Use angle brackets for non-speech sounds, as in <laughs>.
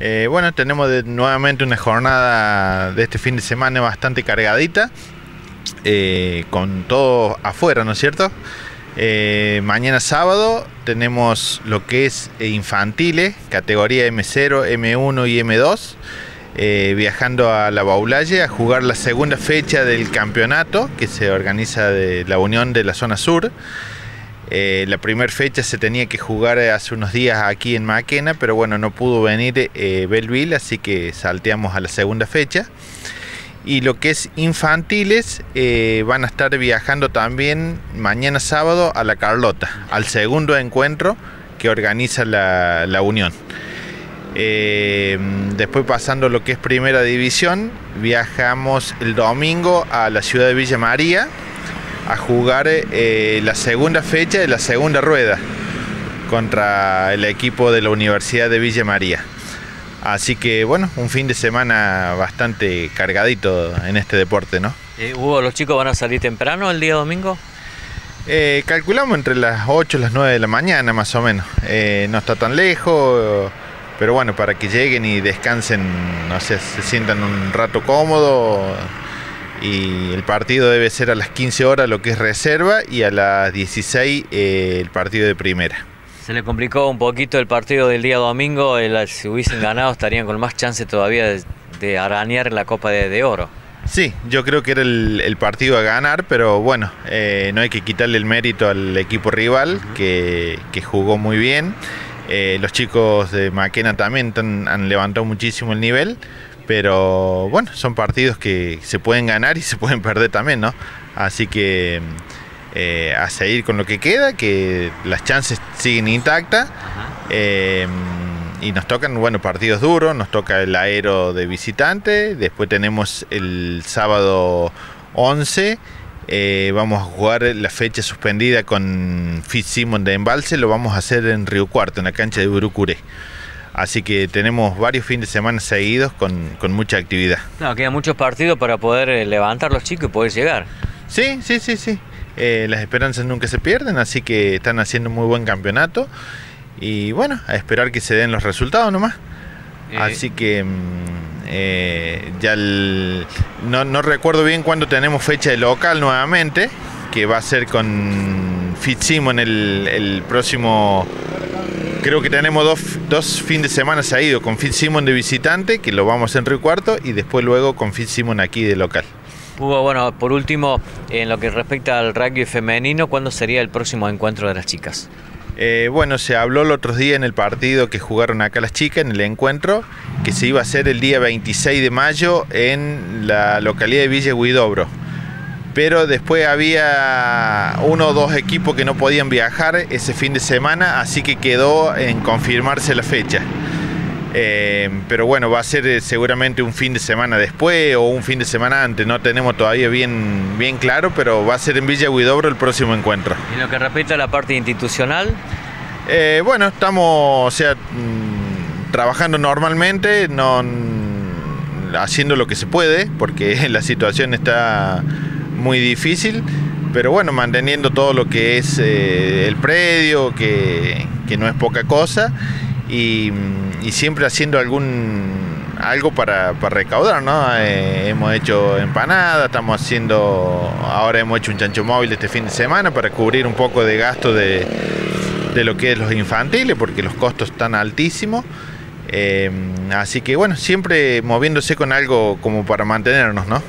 Eh, bueno, tenemos nuevamente una jornada de este fin de semana bastante cargadita, eh, con todo afuera, ¿no es cierto? Eh, mañana sábado tenemos lo que es infantiles, categoría M0, M1 y M2, viajando a la Baulalle a jugar la segunda fecha del campeonato que se organiza de la Unión de la Zona Sur. Eh, la primera fecha se tenía que jugar hace unos días aquí en Maquena, pero bueno, no pudo venir eh, Belleville, así que salteamos a la segunda fecha. Y lo que es infantiles, eh, van a estar viajando también mañana sábado a la Carlota, al segundo encuentro que organiza la, la Unión. después pasando lo que es primera división, viajamos el domingo a la ciudad de Villa María a jugar eh, la segunda fecha de la segunda rueda contra el equipo de la Universidad de Villa María. Así que bueno, un fin de semana bastante cargadito en este deporte, ¿no? Eh, Hugo, ¿los chicos van a salir temprano el día domingo? Eh, calculamos entre las 8 y las 9 de la mañana más o menos. no está tan lejos, pero bueno, para que lleguen y descansen, no sé, se sientan un rato cómodo y el partido debe ser a las 15 horas lo que es reserva y a las 16 eh, el partido de primera. Se le complicó un poquito el partido del día domingo, si hubiesen ganado estarían con más chance todavía de, arañar la Copa de, Oro. Sí, yo creo que era el, partido a ganar, pero bueno, eh, no hay que quitarle el mérito al equipo rival que, jugó muy bien. Eh, los chicos de Maquena también han levantado muchísimo el nivel, pero bueno, son partidos que se pueden ganar y se pueden perder también, ¿no? Así que eh, a seguir con lo que queda, que las chances siguen intactas. Eh, y nos tocan, bueno, partidos duros, nos toca el aero de visitante, después tenemos el sábado 11, eh, vamos a jugar la fecha suspendida con Fitzsimon de Embalse, lo vamos a hacer en Río Cuarto, en la cancha de Urucuré. Así que tenemos varios fines de semana seguidos con, mucha actividad. No, quedan muchos partidos para poder eh, levantar los chicos y poder llegar. Sí, sí, sí, sí. Eh, las esperanzas nunca se pierden, así que están haciendo un muy buen campeonato. Y bueno, a esperar que se den los resultados nomás. Eh. Así que mm, ya no, recuerdo bien cuándo tenemos fecha de local nuevamente, que va a ser con Fitzsimon el, el próximo Creo que tenemos dos, dos fines de semana seguidos con Fitzsimon de visitante, que lo vamos en Río Cuarto, y después luego con Fitzsimon aquí de local. Hugo, bueno, por último, en lo que respecta al rugby femenino, ¿cuándo sería el próximo encuentro de las chicas? Eh, bueno, se habló el otro día en el partido que jugaron acá las chicas, en el encuentro, que se iba a hacer el día 26 de mayo en la localidad de Villa Huidobro pero después había uno o dos equipos que no podían viajar ese fin de semana, así que quedó en confirmarse la fecha. Eh, pero bueno, va a ser eh, seguramente un fin de semana después o un fin de semana antes, no tenemos todavía bien, bien claro, pero va a ser en Villa Huidobro el próximo encuentro. ¿Y lo que respecta a la parte institucional? Eh, bueno, estamos sea, mm, trabajando normalmente, no, haciendo lo que se puede, porque <laughs> la situación está muy difícil, pero bueno, manteniendo todo lo que es eh, el predio, que, no es poca cosa, y, siempre haciendo algún algo para, recaudar, ¿no? Eh, hemos hecho empanada, estamos haciendo, ahora hemos hecho un chancho móvil este fin de semana para cubrir un poco de gasto de, lo que es los infantiles, porque los costos están altísimos. Eh, así que bueno, siempre moviéndose con algo como para mantenernos, ¿no?